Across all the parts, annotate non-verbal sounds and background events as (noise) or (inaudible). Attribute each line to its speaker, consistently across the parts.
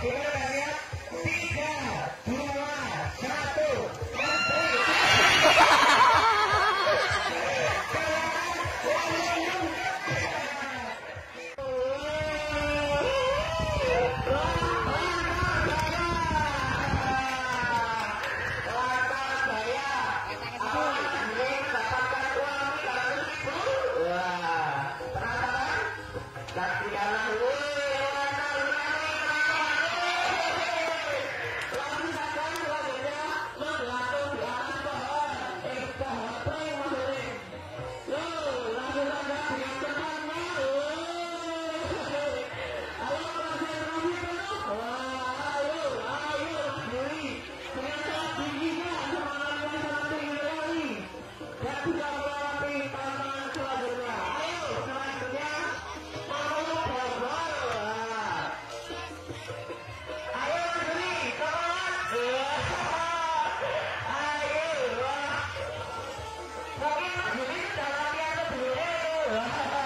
Speaker 1: sebenarnya tiga dua satu Wah, perasaan? Tak tidak Yeah. (laughs)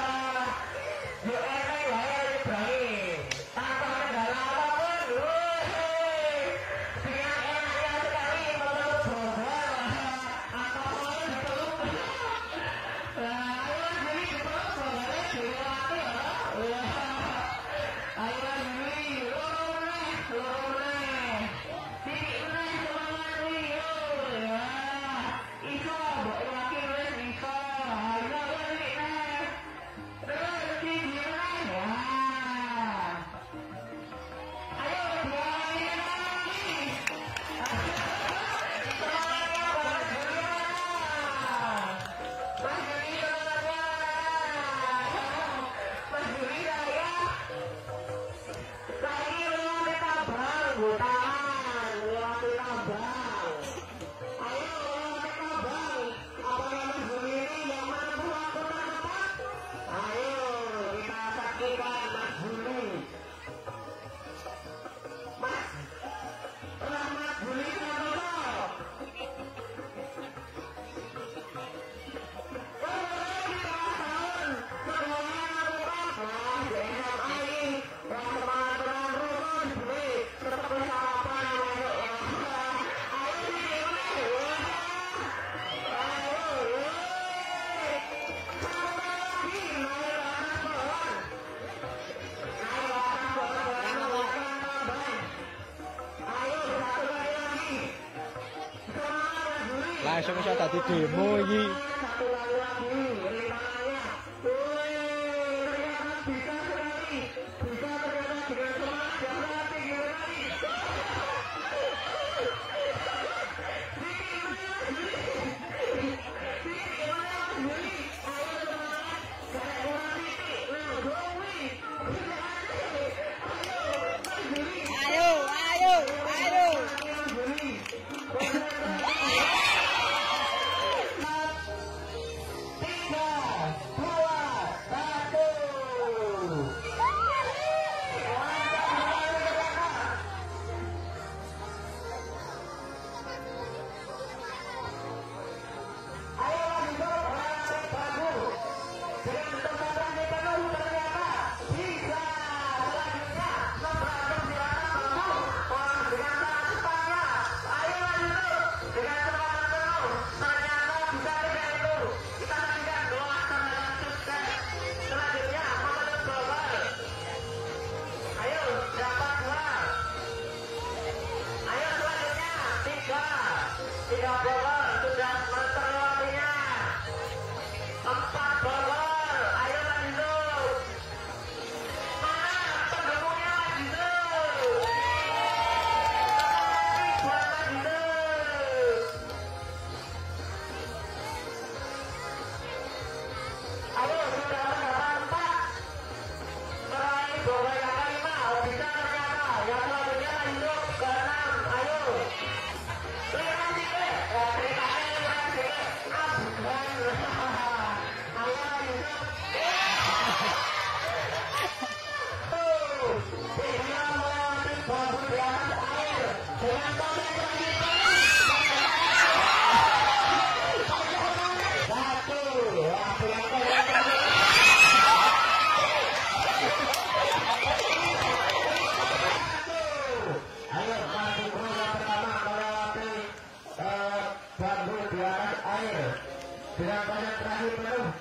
Speaker 1: langsung iso dadi demo iki.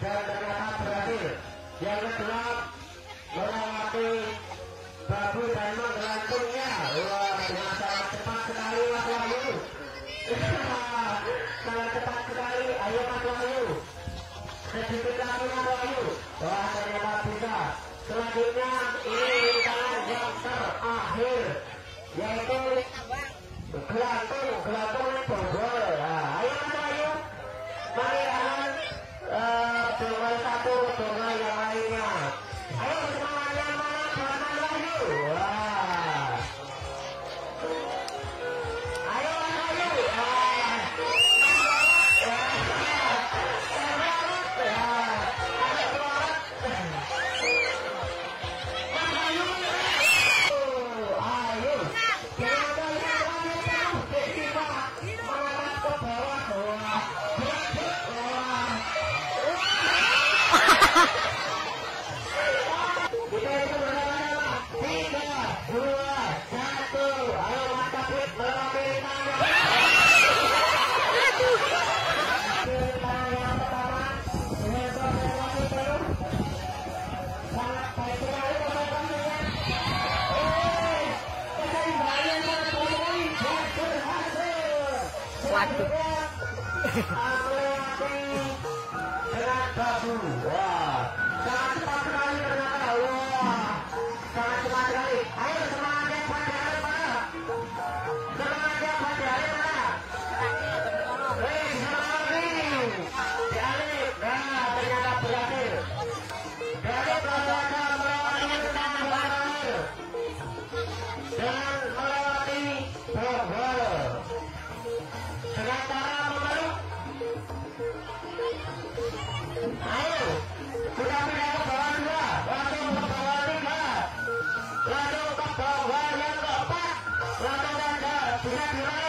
Speaker 2: dan ternyata yang kedua melewati
Speaker 3: babu dan menggelantungnya wah sangat cepat sekali Mas Wahyu sangat cepat sekali ayo Mas Wahyu sedikit lagi Mas Wahyu wah ternyata bisa selanjutnya ini rintangan yang terakhir yaitu gelantung gelantung dongai yang lainnya. Ayo semangat yang mana Mas Wahyu. Wah. Ayo Mas Wahyu. Wah. Tiga,
Speaker 2: impacto. (laughs)
Speaker 3: Dengan cara memeluk Ayo, sudah pindah ke bawah dua, langsung ke bawah tiga, langsung ke bawah yang keempat, langsung saja empat.